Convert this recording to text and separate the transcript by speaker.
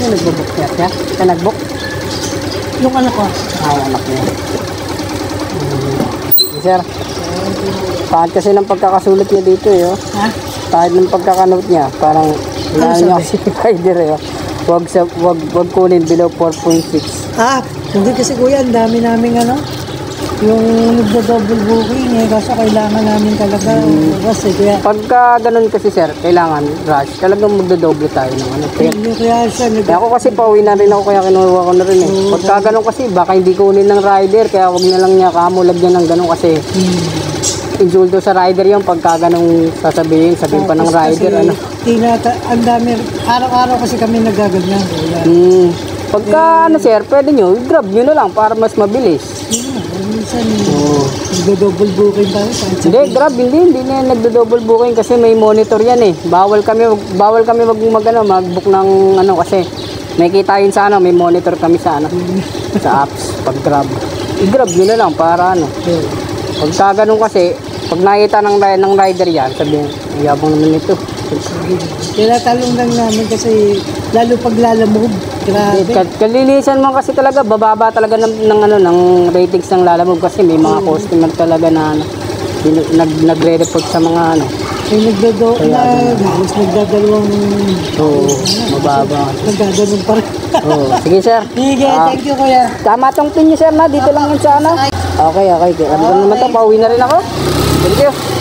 Speaker 1: Sino nagbo-book? Siya? Siya nag-book?
Speaker 2: Yung anak ko.
Speaker 1: Ah, anak niya. Mm. Sir, kahit kasi ng pagkakasulat niya dito eh, oh.
Speaker 2: Ha?
Speaker 1: Kahit ng pagkakanote niya, parang
Speaker 2: Ano
Speaker 1: niya kasi rider eh, oh. Wag, sa, wag, wag kunin below 4.6.
Speaker 2: Ah, hindi kasi kuya, ang dami naming ano, yung nagdo-double booking eh, kaso kailangan namin talaga. Kasi kaya,
Speaker 1: Pagka ganun kasi sir, kailangan rush. Talagang magdodoble tayo ng ano. Kaya,
Speaker 2: yung kaya siya, nag-
Speaker 1: kaya ako kasi pauwi na rin ako kaya kinuha ko na rin eh. Pagka ganun kasi baka hindi kunin ng rider kaya wag na lang niya kamulag niya ng ganun kasi
Speaker 2: Hmm.
Speaker 1: insulto sa rider yung pagka ganun sasabihin, sabihin pa ng rider
Speaker 2: kasi,
Speaker 1: ano.
Speaker 2: Tinata, ang dami, araw-araw kasi kami nagaganyan. Kaya,
Speaker 1: Hmm. Pagka ano sir, pwede nyo, grab nyo na lang para mas mabilis.
Speaker 2: yun na, minsan,
Speaker 1: Oo.
Speaker 2: nagdo-double booking sa-
Speaker 1: Hindi, grab, hindi, hindi na yan nagdo-double booking kasi may monitor yan eh. Bawal kami, bawal kami mag, mag, ano, mag-book ng ano kasi may kita yun sa ano, may monitor kami sa ano, sa apps, pag grab. I-grab nyo na lang para ano. Pagka ganun kasi, pag nakita ng, ng rider yan, sabihin, "Ang yabang naman ito.
Speaker 2: Kaya talong lang namin kasi lalo pag lalamove, grabe.
Speaker 1: Ka- Kalinisan mo kasi talaga, bababa talaga ng, ng, ano, ng ratings ng lalamove kasi may mga customer talaga na ano, nag, nagre-report sa mga ano.
Speaker 2: May nagdodo na, halos nagdadalawang,
Speaker 1: Oo, mababa.
Speaker 2: nagdadalawang pa rin.
Speaker 1: Oo. Sige sir.
Speaker 2: Sige,
Speaker 1: Ah,
Speaker 2: thank you kuya.
Speaker 1: Tama tong pin niyo sir na, dito lang yun sa ano. Okay, okay. okay. Ano naman to, pauwi na rin ako. Thank you.